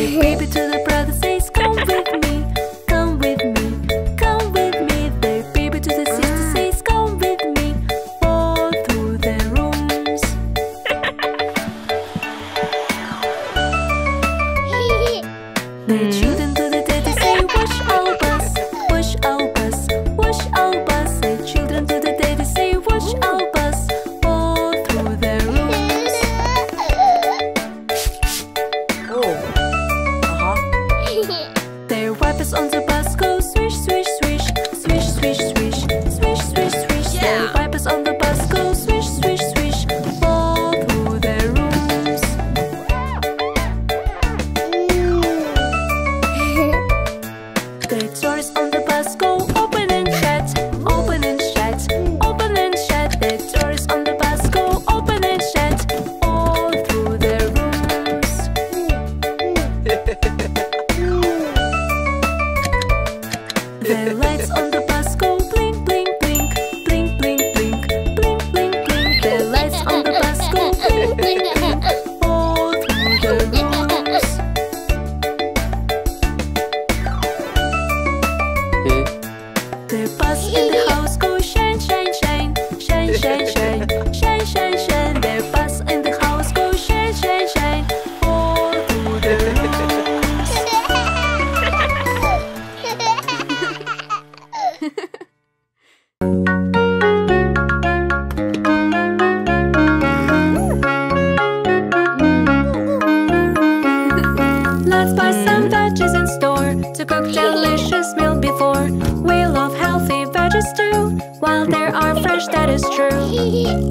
Baby to the brother says, come with me. stories on the Mm-hmm.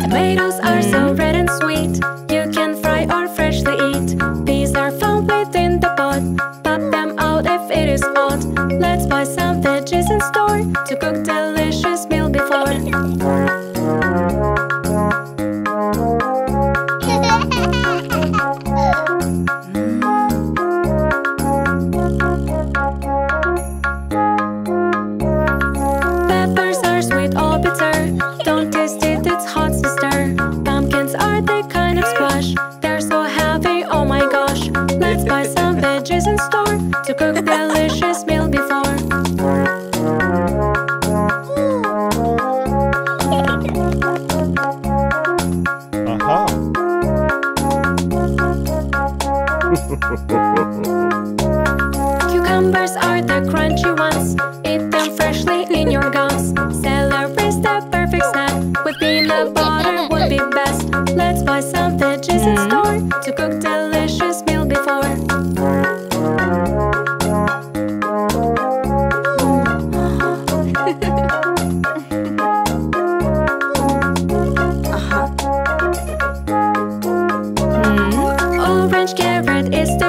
Tomatoes are so mm. red and sweet. You can fry or freshly eat. Peas are found within the pot. Pop them out if it is hot. Let's buy some veggies in store To cook them. it's hot to stir. Pumpkins are the kind of squash. They're so heavy, oh my gosh. Let's buy some veggies in store to cook a delicious meal before. Uh-huh. Aha. Cucumbers are the crunchy ones. Carrot is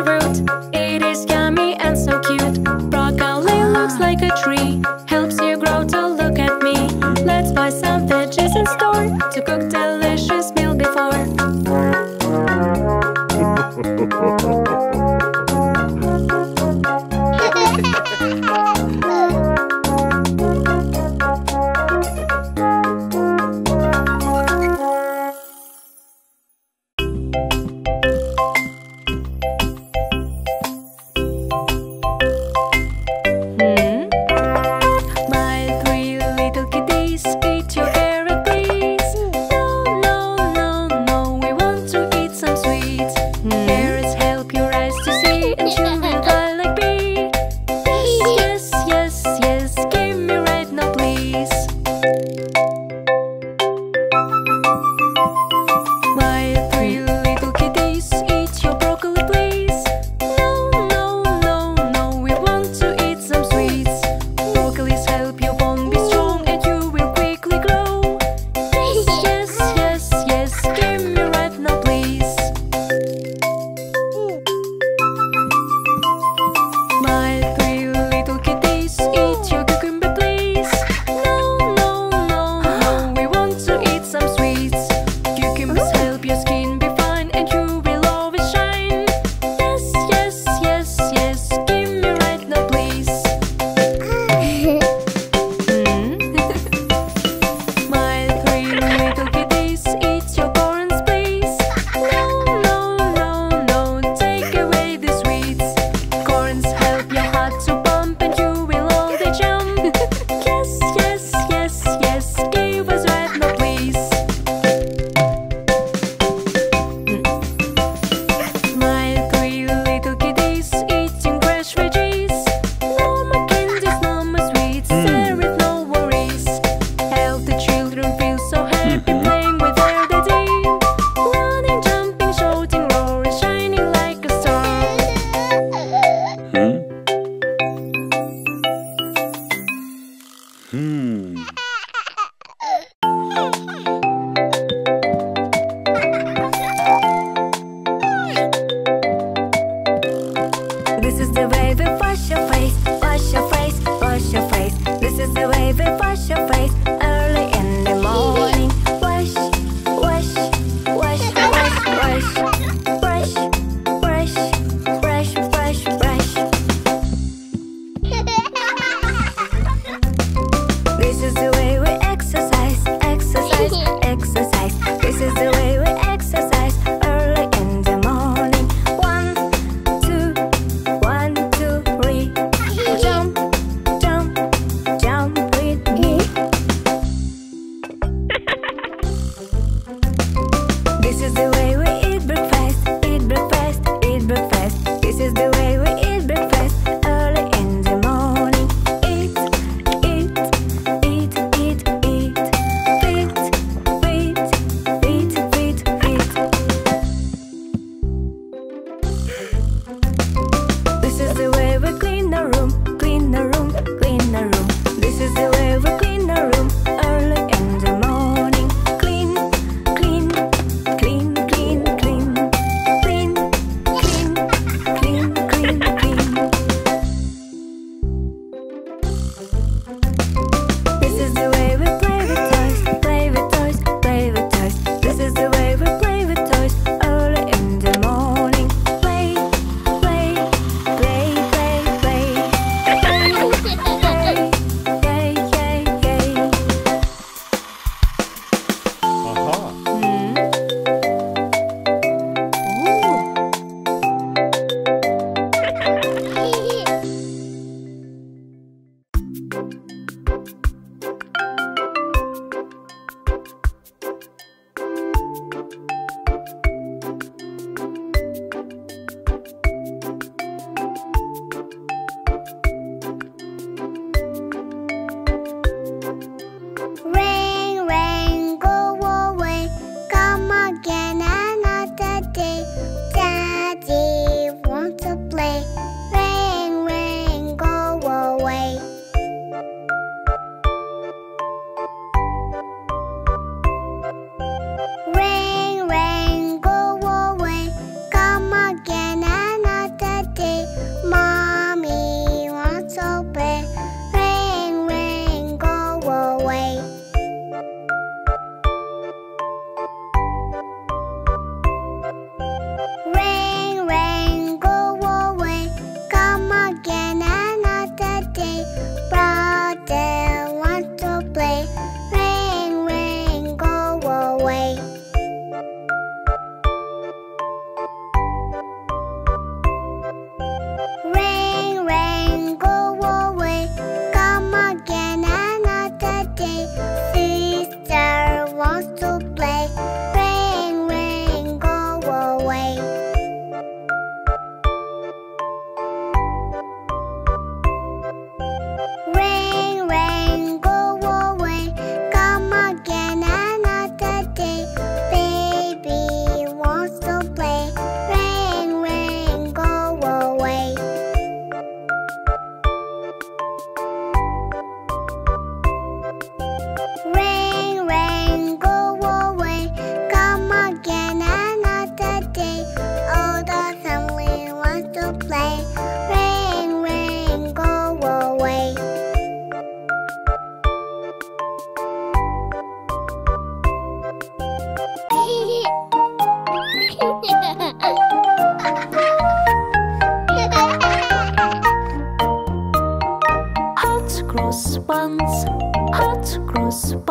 Spiders.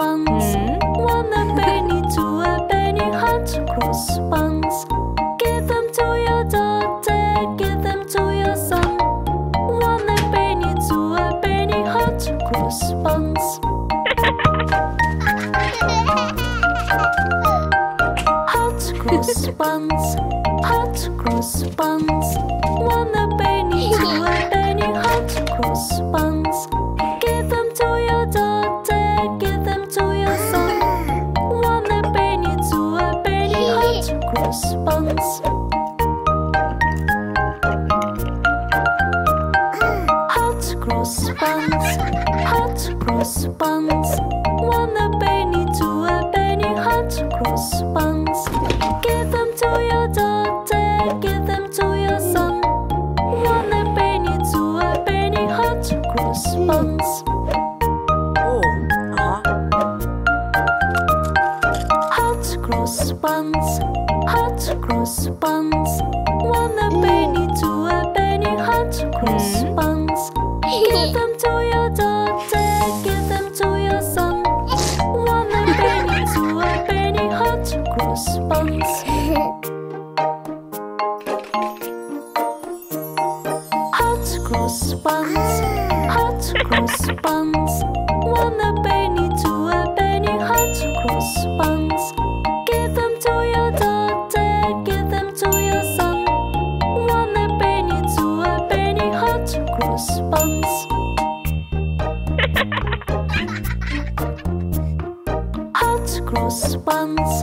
Cross buns,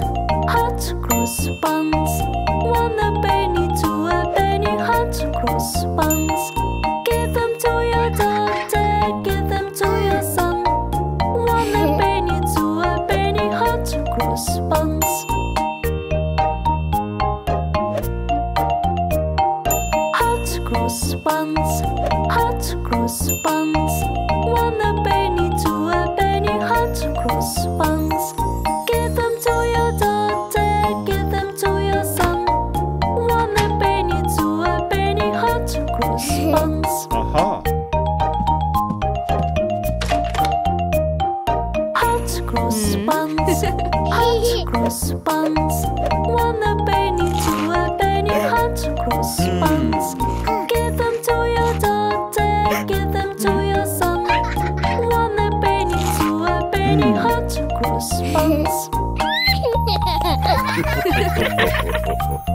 hot cross buns. One a penny, two a penny, hot cross buns. Give them to your daughter, give them to your son. One a penny, two a penny, hot cross buns. Hot cross buns, hot cross hot cross buns. One a penny, two a penny, hot cross buns. Give them to your daughter, give them to your son. One a penny, two a penny, hot cross buns.